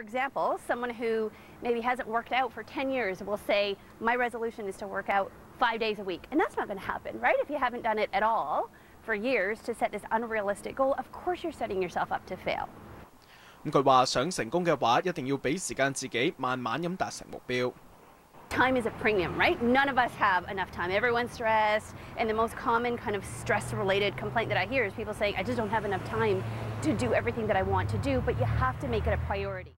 For example, someone who maybe hasn't worked out for 10 years will say, My resolution is to work out five days a week. And that's not going to happen, right? If you haven't done it at all for years to set this unrealistic goal, of course you're setting yourself up to fail. 咁佢話想成功嘅話，一定要俾時間自己慢慢咁達成目標。time is a premium, right? None of us have enough time. Everyone's stressed, and the most common kind of stress related complaint that I hear is people saying, I just don't have enough time to do everything that I want to do, but you have to make it a priority.